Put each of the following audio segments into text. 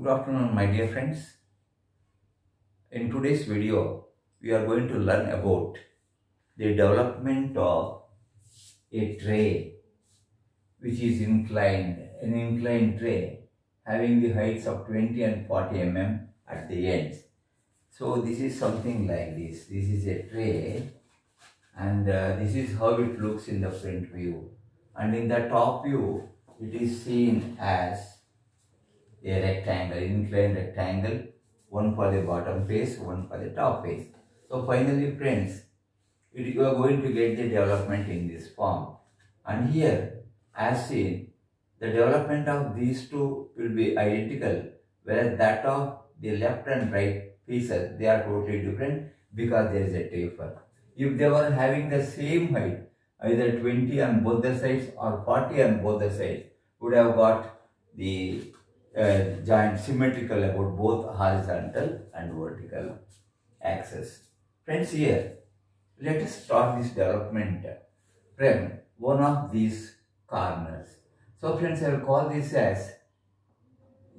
Good afternoon my dear friends. In today's video we are going to learn about the development of a tray which is inclined, an inclined tray having the heights of 20 and 40 mm at the ends. So this is something like this. This is a tray and uh, this is how it looks in the front view and in the top view it is seen as a rectangle, inclined rectangle, one for the bottom face, one for the top face. So finally friends, you are going to get the development in this form. And here, as seen, the development of these two will be identical, whereas that of the left and right pieces, they are totally different because there is a taper. If they were having the same height, either 20 on both the sides or 40 on both the sides, would have got the joint symmetrical about both horizontal and vertical axis. Friends, here, let us start this development from one of these corners. So friends, I will call this as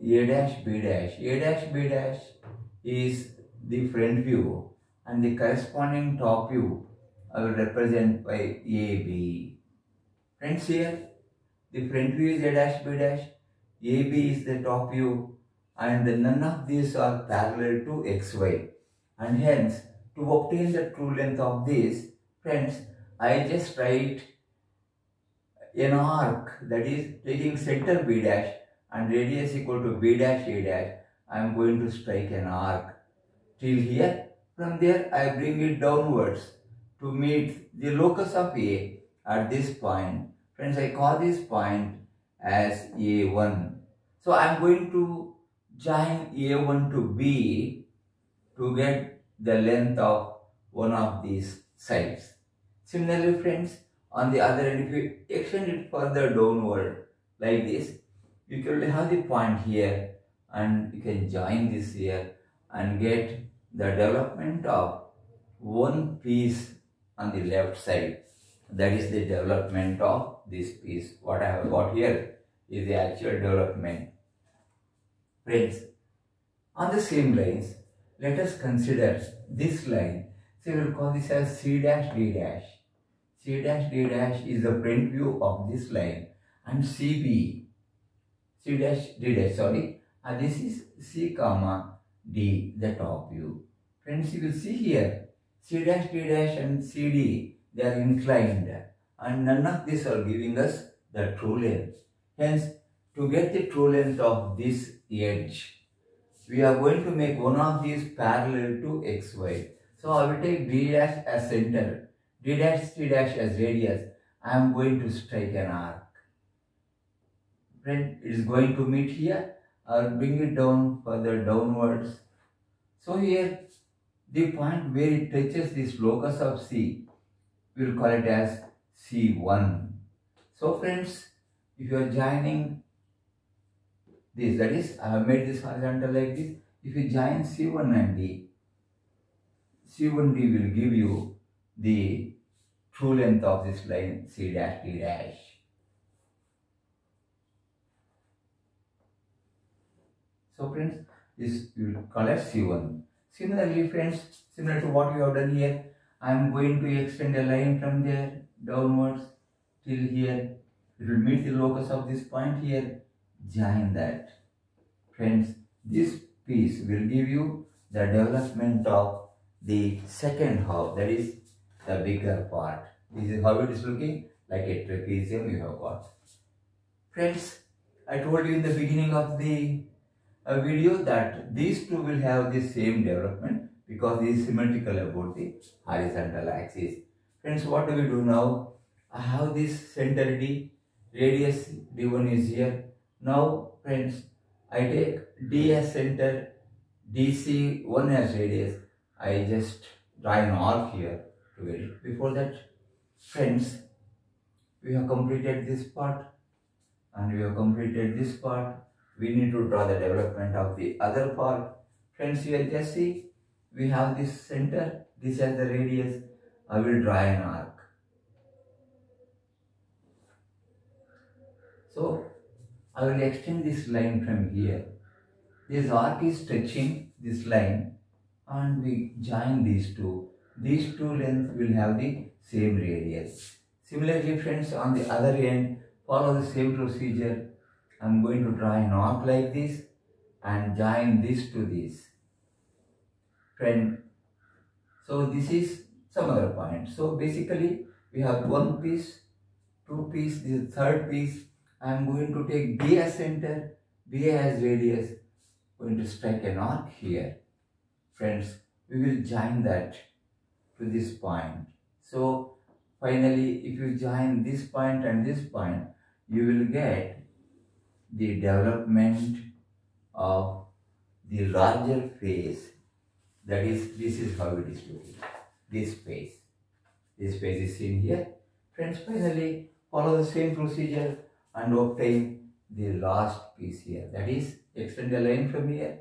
A dash B dash. A dash B dash is the front view and the corresponding top view I will represent by AB. Friends, here, the front view is A dash B dash AB is the top view and the none of these are parallel to XY and hence to obtain the true length of this friends I just write an arc that is taking center B dash and radius equal to B dash A dash I am going to strike an arc. Till here from there I bring it downwards to meet the locus of A at this point. Friends I call this point as A1. So I am going to join A1 to B to get the length of one of these sides. Similarly friends, on the other end if you extend it further downward like this, you can have the point here and you can join this here and get the development of one piece on the left side that is the development of this piece. What I have got here is the actual development. Friends, on the same lines, let us consider this line. So we will call this as C dash D dash. C dash D dash is the front view of this line and CB, C dash D dash, sorry, and this is C comma D, the top view. Friends, you will see here, C dash D dash and CD they are inclined and none of these are giving us the true length. Hence, to get the true length of this edge, we are going to make one of these parallel to xy. So, I will take d dash as center, d dash c dash as radius. I am going to strike an arc. Friend, it is going to meet here. I will bring it down further downwards. So, here the point where it touches this locus of C we will call it as C1. So friends, if you are joining this, that is, I have made this horizontal like this. If you join C1 and D, C1D will give you the true length of this line C dash D dash. So friends, this we will call as C1. Similarly friends, similar to what you have done here, I am going to extend a line from there downwards till here. It will meet the locus of this point here. Join that. Friends, this piece will give you the development of the second half, that is the bigger part. This is how it is looking like a trapezium you have got. Friends, I told you in the beginning of the uh, video that these two will have the same development because it is symmetrical about the horizontal axis. Friends, what do we do now? I have this center D, radius D1 is here. Now, friends, I take D as center, DC1 as radius. I just draw an arc here to get it. Before that, friends, we have completed this part and we have completed this part. We need to draw the development of the other part. Friends, here just see we have this center, this as the radius, I will draw an arc. So, I will extend this line from here. this arc is touching this line and we join these two. These two lengths will have the same radius. Similarly friends on the other end follow the same procedure. I am going to draw an arc like this and join this to this. Friend, so this is some other point. So basically we have one piece, two piece, this is third piece. I am going to take B as center, B as radius, going to strike an arc here. Friends, we will join that to this point. So finally, if you join this point and this point, you will get the development of the larger face. That is, this is how it is looking. This face. This face is seen here. Friends, finally, follow the same procedure and obtain the last piece here. That is, extend a line from here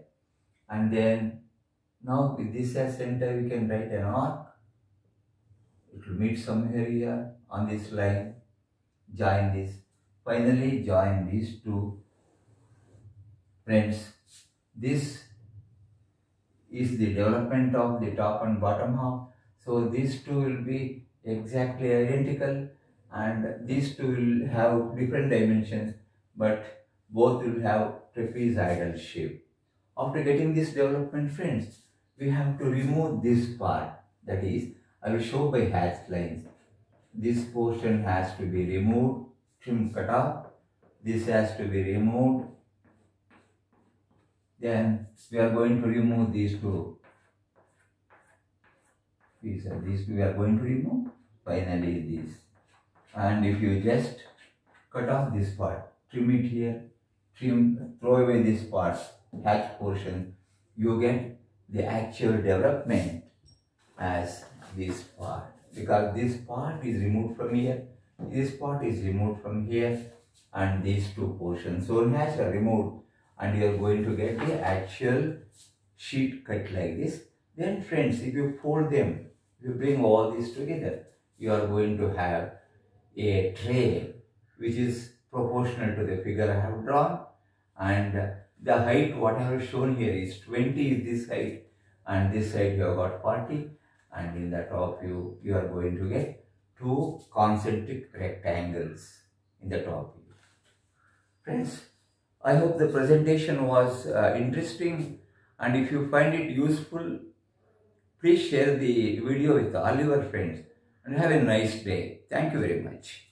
and then now with this as center we can write an arc. It will meet somewhere here on this line. Join this. Finally join these two. Friends, this is the development of the top and bottom half. So these two will be exactly identical and these two will have different dimensions but both will have trapezoidal shape. After getting this development friends, we have to remove this part that is I will show by hatched lines. This portion has to be removed, trim cut off. This has to be removed. Then we are going to remove these two. Are these we are going to remove. Finally this. And if you just cut off this part, trim it here, trim, throw away this part, hatch portion, you get the actual development as this part because this part is removed from here this part is removed from here and these two portions so has are removed and you are going to get the actual sheet cut like this. Then friends if you fold them you bring all these together you are going to have a tray which is proportional to the figure I have drawn. And the height what I have shown here is 20 is this height and this side you have got 40 and in the top view you are going to get two concentric rectangles in the top. Friends, I hope the presentation was uh, interesting and if you find it useful, please share the video with all your friends and have a nice day. Thank you very much.